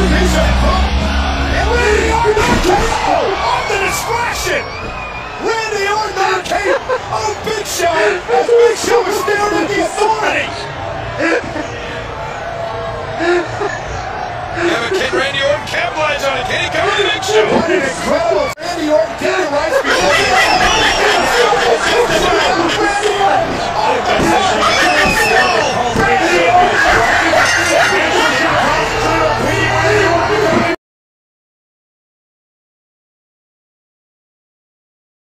And Randy Orton capable on the distraction. Randy Orton RKO on Big Show as Big Show is staring at the authority. Yeah, but can Randy Orton capitalize on it? Can he cover the Big Show? What an incredible Randy Orton